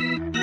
thank you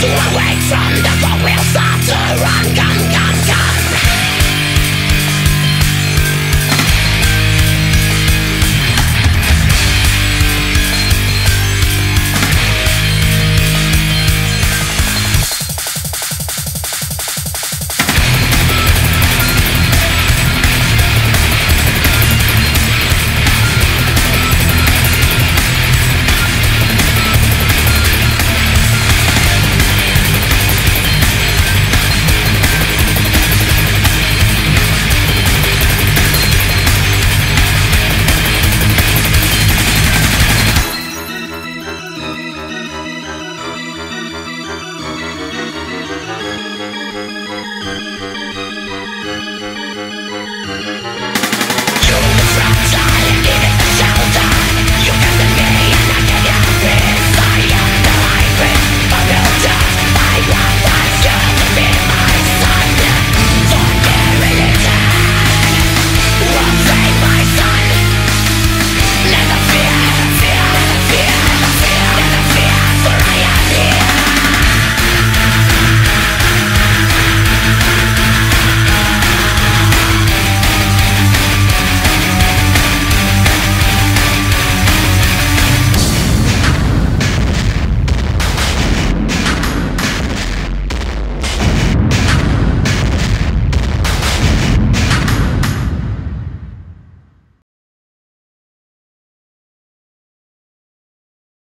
to awake from the